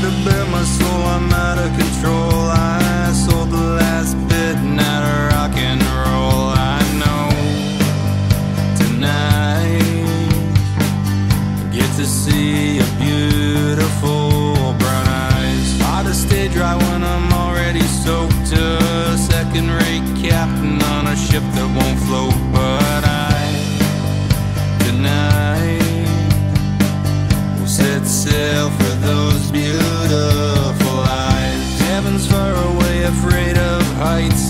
To bare my soul, I'm out of control. I sold the last. lights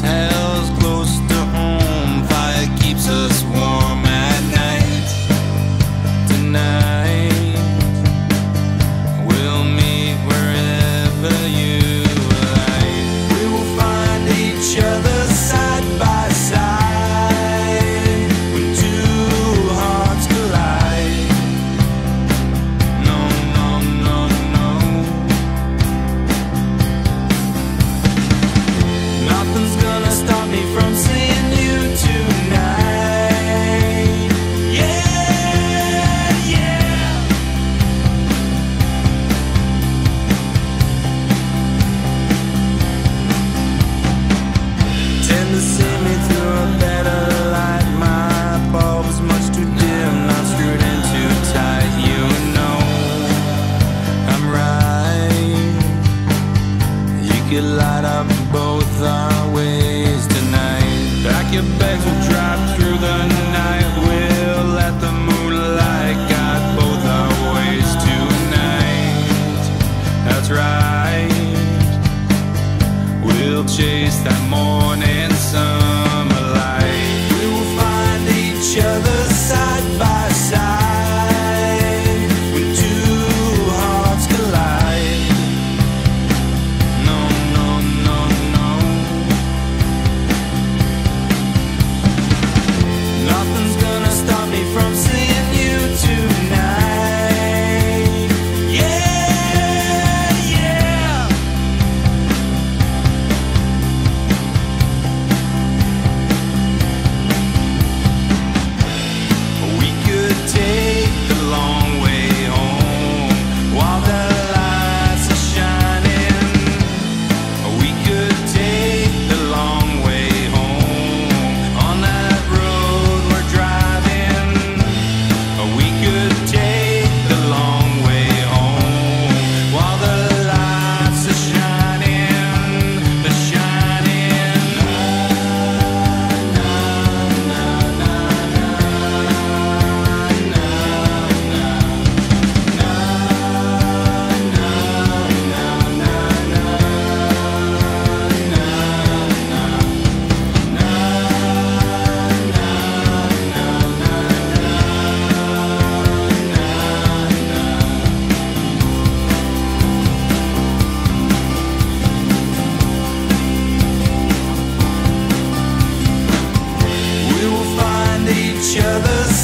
you light up both our ways tonight. Pack your bags, we'll drive through the night. We'll let the moonlight guide both our ways tonight. That's right. We'll chase that morning sun.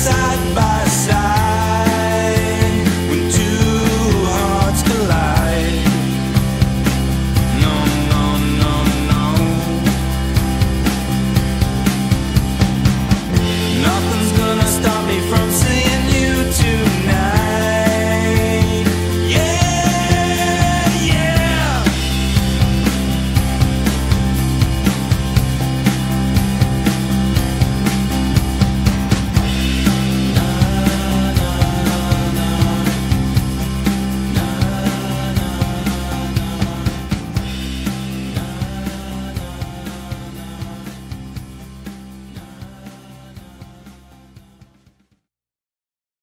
side by